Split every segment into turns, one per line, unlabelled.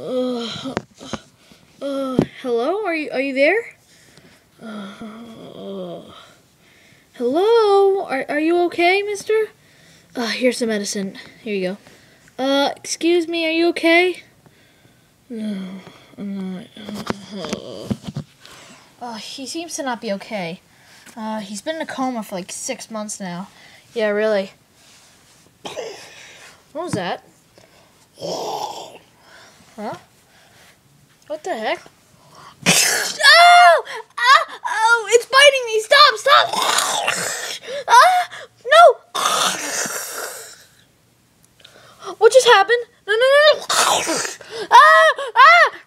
Uh, uh, hello? Are you are you there? Uh, hello? Are are you okay, mister? Uh, here's some medicine. Here you go. Uh, excuse me, are you okay? No, I'm not. Uh, he seems to not be okay. Uh, he's been in a coma for like six months now. Yeah, really. What was that? Huh? What the heck? oh! Ah! Oh! It's biting me! Stop! Stop! Ah! No! What just happened? No! No! No! no. Ah! Ah!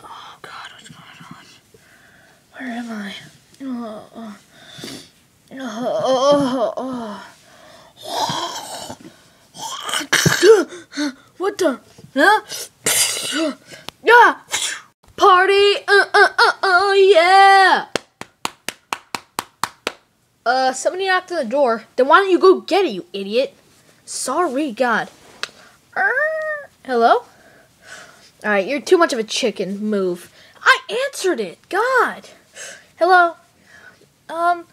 Oh God, what's going on? Where am I? Oh, oh. What the? Huh? Yeah! Party! Uh, uh, uh, uh, yeah! Uh, somebody knocked on the door. Then why don't you go get it, you idiot? Sorry, God. Hello? Alright, you're too much of a chicken. Move. I answered it. God. Hello. Um.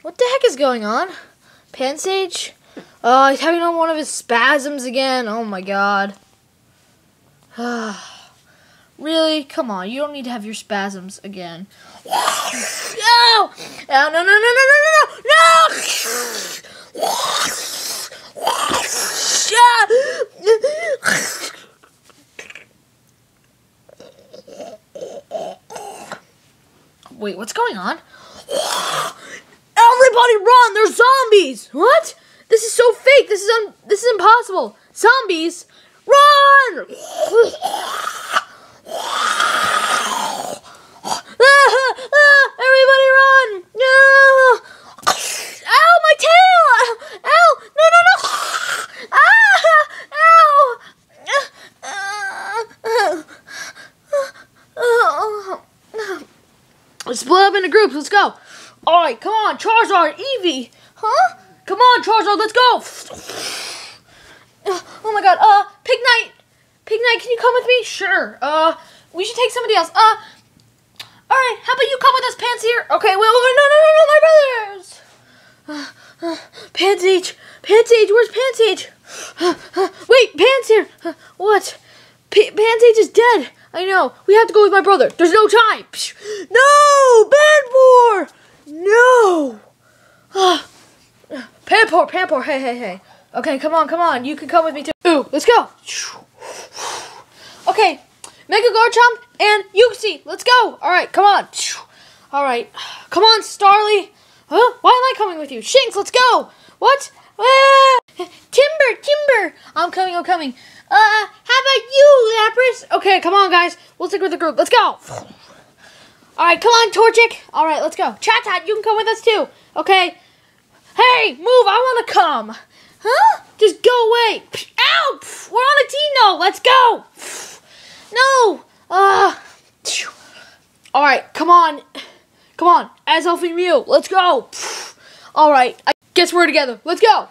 What the heck is going on? Pansage? Oh, he's having on one of his spasms again. Oh my god. Really? Come on, you don't need to have your spasms again. No! Oh, no, no, no, no, no, no, no! Wait, what's going on? Everybody run! They're zombies! What? This is so fake. This is un- this is impossible. Zombies! Run! Ah, ah, everybody run! No! Ow, my tail! Ow! No, no, no! Ah! Ow! Let's split up into groups. Let's go. All right, come on, Charizard, Eevee, huh? Come on, Charizard, let's go. Oh my God, uh, Pignite, Pig Knight, can you come with me? Sure. Uh, we should take somebody else. Uh, all right, how about you come with us, Pansear? Okay, wait, wait, no, no, no, no, my brothers. Uh, uh, where's Pansage? Uh, uh, wait, Pansear, uh, what? P- Pansage is dead. I know. We have to go with my brother. There's no time. No, Panpour. No. Ah. Panpour, Panpour. Hey, hey, hey. Okay, come on, come on. You can come with me too. Ooh, let's go. Okay, Mega Garchomp and Uxie. Let's go. All right, come on. All right, come on, Starly. Huh? Why am I coming with you? Shinx, let's go. What? Ah! Timburr, Timburr. I'm coming, I'm coming. Uh, how about you, Lapras? Okay, come on, guys. We'll stick with the group. Let's go. All right, come on, Torchic. All right, let's go. Chatot, you can come with us too. Okay. Hey, move. I want to come. Huh? Just go away. Ow! We're on a team now. Let's go. No. Uh. All right, come on. Come on. As Elfie Mew. Let's go. All right. I guess we're together. Let's go.